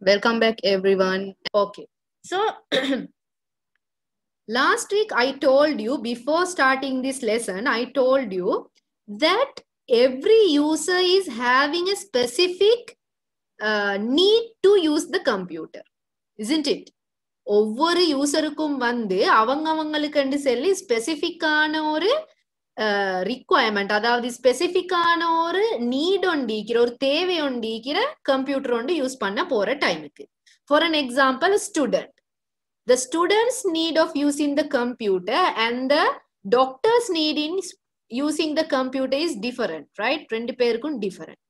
Welcome back, everyone. Okay. So, last week I told you, before starting this lesson, I told you that every user is having a specific uh, need to use the computer, isn't it? ஒவ்வொரு யூசருக்கும் வந்து அவங்க அவங்களுக்கு சொல்லி ஸ்பெசிஃபிக்கான ஒரு requirement அதாவது ஸ்பெசிஃபிக்கான ஒரு NEET ஒண்டிக்கிற ஒரு தேவை ஒண்டிக்கிற கம்ப்யூட்டர் ஒன்று யூஸ் பண்ண போற டைமுக்கு for an example student the students need of using the computer and the doctors need in using the computer is different right ரெண்டு பேருக்கும் different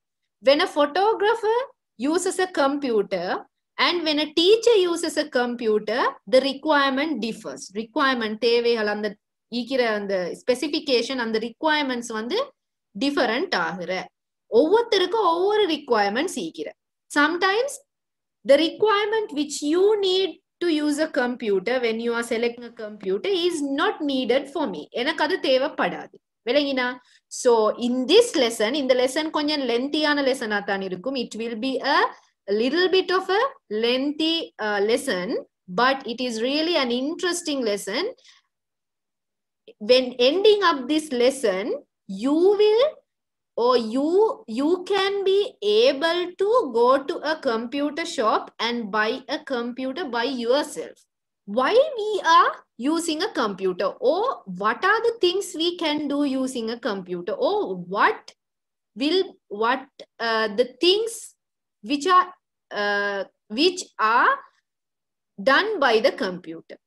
when a photographer uses a computer and when a teacher uses a computer the requirement differs requirement தேவைகள் அந்த ஈக்கிற அந்த specification அந்த requirements வந்து different ஆகுற. ஒவ்வொருத்தருக்கும் ஒவ்வொரு requirements ஈக்கிற. Sometimes the requirement which you need to use a computer when you are selecting a computer is not needed for me எனக்கு அது தேவைப்படாது. விளங்கினா? ஸோ இன் திஸ் லெசன் இந்த லெசன் கொஞ்சம் லென்த்தியான லெசனாக தான் இருக்கும். It will be a little bit of a lengthy lesson but it is really an interesting lesson. When ending up this lesson, you will or you you can be able to go to a computer shop and buy a computer by yourself. Why we are using a computer or what are the things we can do using a computer or what will what uh, the things which are uh, which are done by the computer.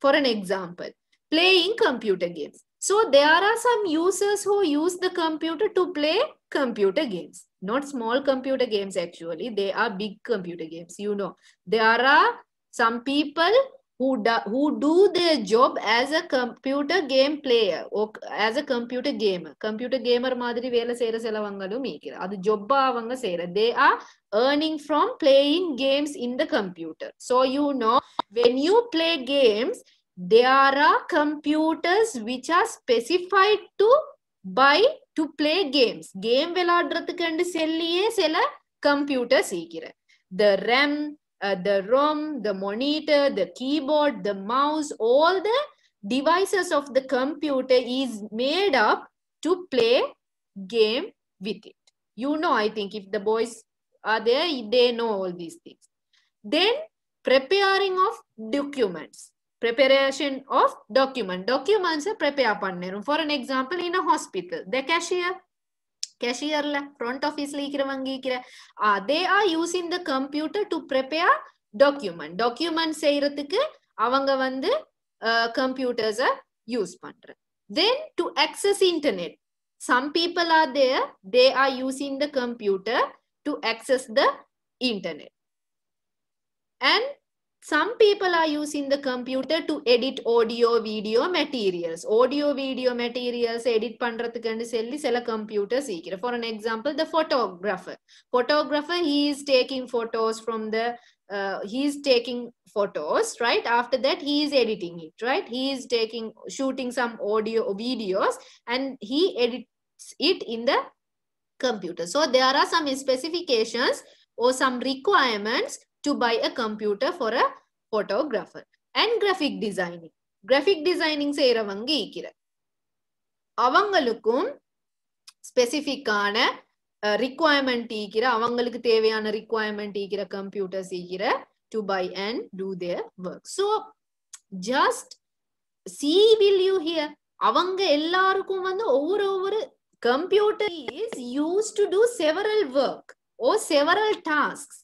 For an example, playing computer games. So there are some users who use the computer to play computer games. Not small computer games actually, they are big computer games, you know. There are some people who do, who do their job as a computer game player or as a computer gamer. Computer gamer madri vela seira selavangalu meekira. Adu jobba avanga seira. They are earning from playing games in the computer. So you know, when you play games, there are computers which are specified to buy to play games. Game விளையாடுறதுக்கு செல்லியே சில computers இருக்கிற the RAM uh, the ROM, the monitor, the keyboard, the mouse, all the devices of the computer is made up to play game with it. You know, I think if the boys are there, they know all these things. Then preparing of documents. Preparation of document. Documents are prepare pannerum. For an example, in a hospital, the cashier, கேஷியர்ல front ஆஃபீஸ்ல இருக்கிறவங்க இருக்கிற they are using the computer to prepare document document செய்யறதுக்கு அவங்க வந்து கம்ப்யூட்டர்ஸ use பண்ற then to access internet some people are there they are using the computer to access the internet and some people are using the computer to edit audio video materials audio video materials edit பண்றதுக்குன்னு சொல்லி சில computers இருக்கிற for an example the photographer photographer he is taking photos from the uh, he is taking photos right after that he is editing it right he is taking shooting some audio videos and he edits it in the computer so there are some specifications or some requirements to buy a computer for a photographer. And graphic designing. Graphic designing செய்யறவங்க இருக்கிற அவங்களுக்கும் ஸ்பெசிஃபிக்கான requirement ஈக்கிற அவங்களுக்கு தேவையான requirement ஈக்கிற computers ஈக்கிற to buy and do their work so just see will you here அவங்க எல்லாருக்கும் வந்து ஒவ்வொரு ஒவ்வொரு computer is use to do several work or several task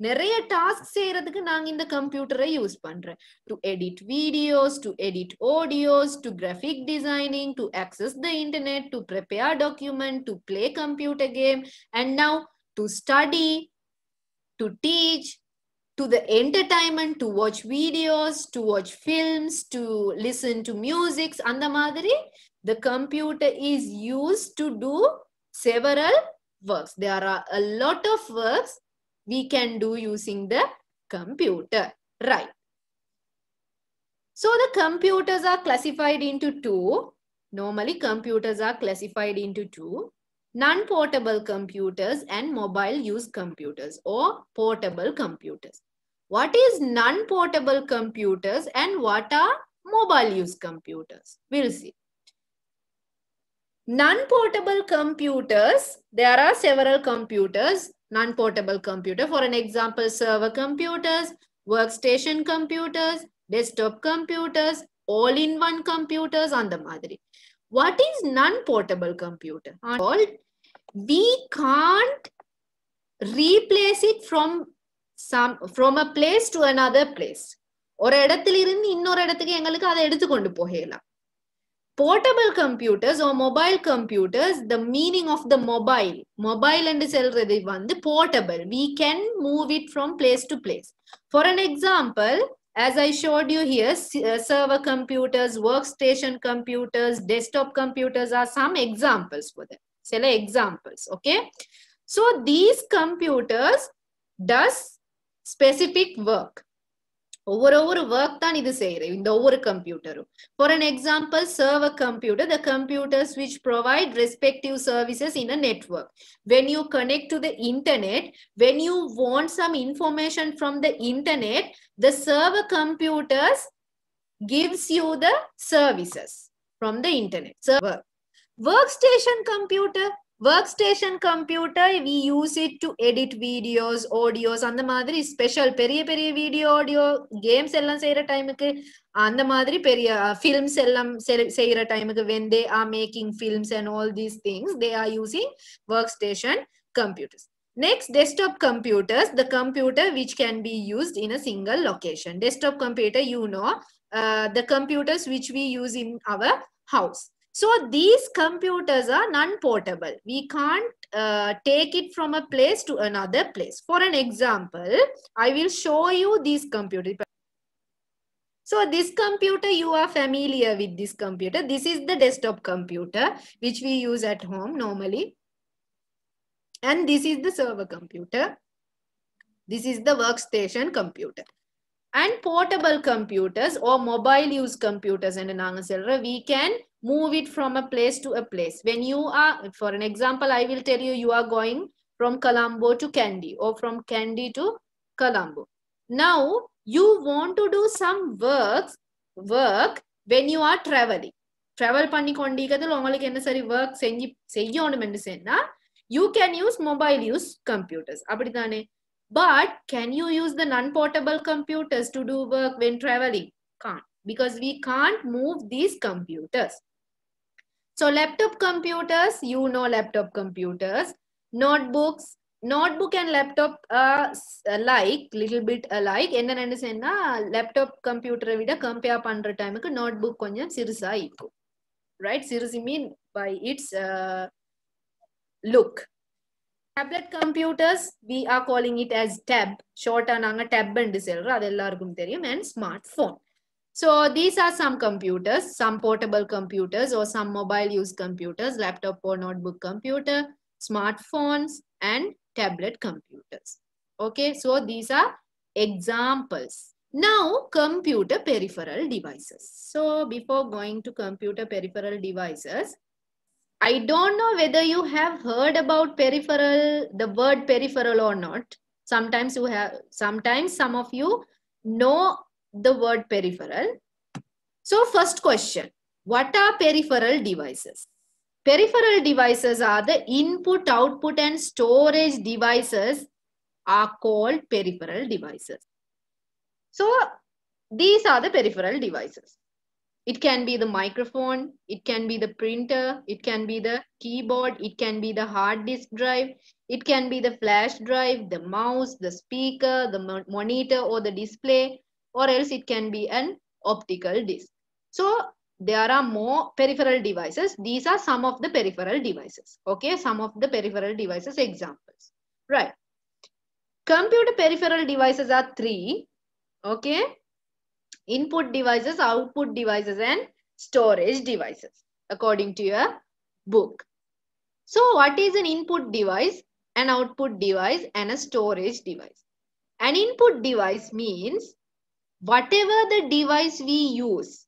நிறைய டாஸ்க் செய்யறதுக்கு நாங்க இந்த கம்ப்யூட்டரை யூஸ் பண்றேன் to edit videos to edit audios to graphic designing to access the internet to prepare document to play computer game and now to study to teach to the entertainment to watch videos to watch films to listen to music அந்த மாதிரி the computer is used to do several works there are a lot of works we can do using the computer right so the computers are classified into two normally computers are classified into two non-portable computers and mobile use computers or portable computers. What is non-portable computers and what are mobile use computers? We'll see. Non-portable computers, there are several computers, non-portable computer. For an example, server computers, workstation computers, desktop computers, all-in-one computers, and the madri. What is non-portable computer? We can't replace it from some from a place to another place. ஒரு இடத்துல இருந்து இன்னொரு இடத்துக்கு எங்களுக்கு அதை எடுத்துக்கொண்டு போகலாம் portable computers or mobile computers the meaning of the mobile mobile என்று சொல்றது வந்து portable we can move it from place to place for an example as i showed you here server computers workstation computers desktop computers are some examples for them சில examples okay so these computers does specific work ஒவ்வொரு ஒவ்வொரு work தான் இது செய்யறது இந்த ஒவ்வொரு கம்ப்யூட்டரும் for an example server computer the computers which provide respective services in a network when you connect to the internet when you want some information from the internet the server computers gives you the services from the internet server workstation computer workstation computer we use it to edit videos audios அந்த மாதிரி special பெரிய பெரிய video audio games எல்லாம் செய்யற டைமுக்கு அந்த மாதிரி பெரிய ஃபிலிம்ஸ் எல்லாம் செய்யற டைமுக்கு when they are making films and all these things they are using workstation computers next desktop computers the computer which can be used in a single location desktop computer you know uh, the computers which we use in our house so these computers are non-portable. We can't uh, take it from a place to another place. For an example, I will show you these computers. So this computer, you are familiar with this computer. This is the desktop computer, which we use at home normally. And this is the server computer. This is the workstation computer. And portable computers or mobile use computers and we can move it from a place to a place. When you are, for an example, I will tell you, you are going from Colombo to Kandy or from Kandy to Colombo. Now, you want to do some works, work when you are traveling. travel பண்ணி கொண்டிருக்கிறதுல உங்களுக்கு என்ன சரி work செஞ்சு செய்யணும் என்று சொன்னா you can use mobile use computers அப்படித்தானே but can you use the non-portable computers to do work when traveling can't because we can't move these computers so laptop computers, you know laptop computers, notebooks, notebook and laptop are alike, little bit alike. என்ன நினைச்சேன்னா laptop கம்ப்யூட்டரை விட compare பண்ற டைமுக்கு note book கொஞ்சம் சிறுசா இருக்கும் right சிறுசு mean by it's look tablet computers we are calling it as tape ஷார்ட்டா நாங்க டேப் சொல்றோம் அது எல்லாருக்கும் தெரியும் and smart phone So these are some computers, some portable computers or some mobile use computers, laptop or notebook computer, smartphones and tablet computers. Okay, so these are examples. Now computer peripheral devices. So before going to computer peripheral devices, I don't know whether you have heard about peripheral, the word peripheral or not. Sometimes you have, sometimes some of you know the word peripheral. So first question, what are peripheral devices? Peripheral devices are the input, output and storage devices are called peripheral devices. So these are the peripheral devices. It can be the microphone, it can be the printer, it can be the keyboard, it can be the hard disk drive, it can be the flash drive, the mouse, the speaker, the monitor or the display, or else it can be an optical disc. So there are more peripheral devices. These are some of the peripheral devices. Okay, some of the peripheral devices examples. Right. Computer peripheral devices are three. Okay. Input devices, output devices and storage devices according to your book. So what is an input device, an output device and a storage device? An input device means whatever the device we use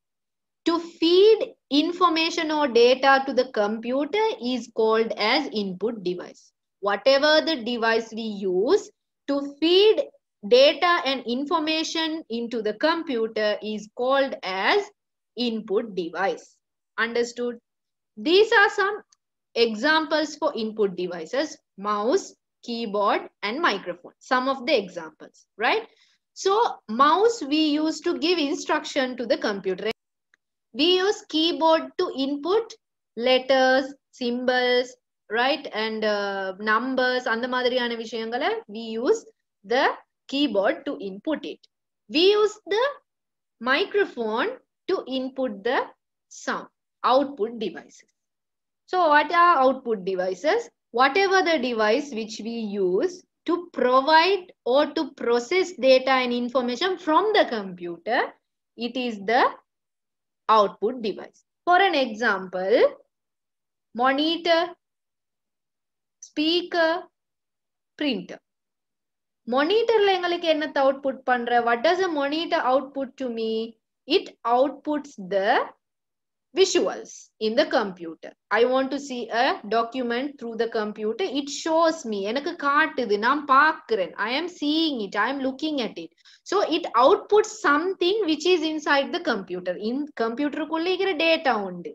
to feed information or data to the computer is called as input device. Whatever the device we use to feed data and information into the computer is called as input device. Understood? These are some examples for input devices, mouse, keyboard and microphone. Some of the examples, right? So mouse we use to give instruction to the computer. We use keyboard to input letters, symbols, right? And uh, numbers, அந்த மாதிரியான விஷயங்களை we use the keyboard to input it. We use the microphone to input the sound, output devices. So what are output devices? Whatever the device which we use to provide or to process data and information from the computer, it is the output device. For an example, monitor, speaker, printer. Monitorல எங்களுக்கு என்னத்தை output பண்ற? What does a monitor output to me? It outputs the visuals in the computer. I want to see a document through the computer. It shows me. எனக்கு காட்டுது. நான் பார்க்கிறேன். I am seeing it. I am looking at it. So it outputs something which is inside the computer. In computer குள்ள இருக்கிற data உண்டு.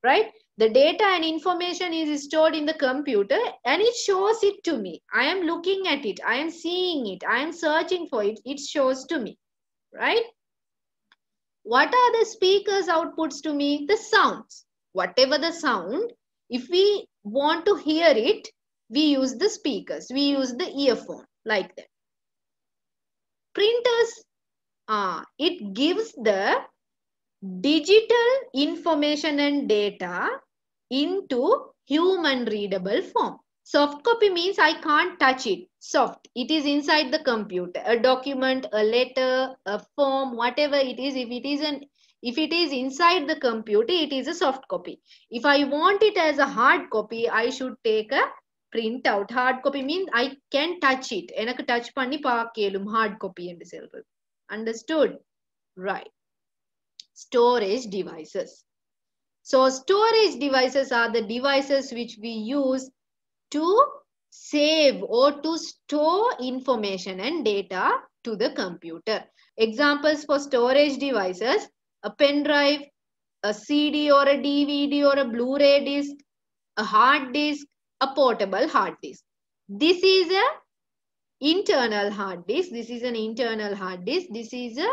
Right? The data and information is stored in the computer and it shows it to me. I am looking at it. I am seeing it. I am searching for it. It shows to me. Right? What are the speakers outputs to me? The sounds. Whatever the sound, if we want to hear it, we use the speakers. We use the earphone like that. Printers, ah, it gives the digital information and data into human readable form. Soft copy means I can't touch it. Soft. It is inside the computer. A document, a letter, a form, whatever it is. If it is an if it is inside the computer, it is a soft copy. If I want it as a hard copy, I should take a print out. Hard copy means I can touch it. எனக்கு touch பண்ணி பார்க்கலும் hard copy என்று சொல்றது. Understood? Right. Storage devices. So storage devices are the devices which we use to save or to store information and data to the computer. Examples for storage devices, a pen drive, a CD or a DVD or a Blu-ray disc, a hard disk, a portable hard disk. This is a internal hard disk. This is an internal hard disk. This is a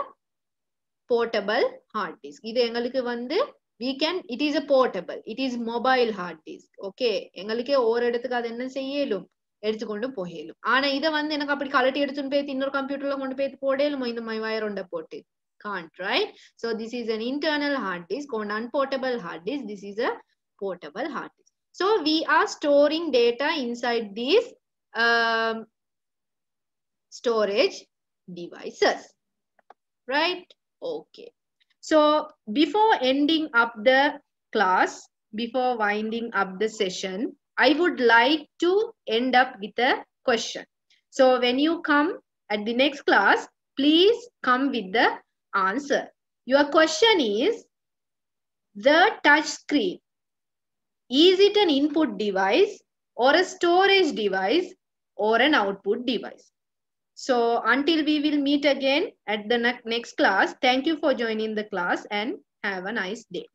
portable hard disk. இது எங்களுக்கு வந்து we can it is a portable it is mobile hard disk okay எங்களுக்கே ஒரு இடத்துக்கு அது என்ன செய்யலும் எடுத்துக்கொண்டு போகலும் ஆனா இதை வந்து எனக்கு அப்படி கலட்டி எடுத்துன்னு போய் இன்னொரு கம்ப்யூட்டர்ல கொண்டு போய் போடலுமோ இந்த மாதிரி வயர் ஒண்ட போட்டு can't right so this is an internal hard disk or unportable hard disk this is a portable hard disk so we are storing data inside these um, storage devices right okay so before ending up the class, before winding up the session, I would like to end up with a question. So when you come at the next class, please come with the answer. Your question is, the touch screen, is it an input device or a storage device or an output device? So until we will meet again at the ne next class, thank you for joining the class and have a nice day.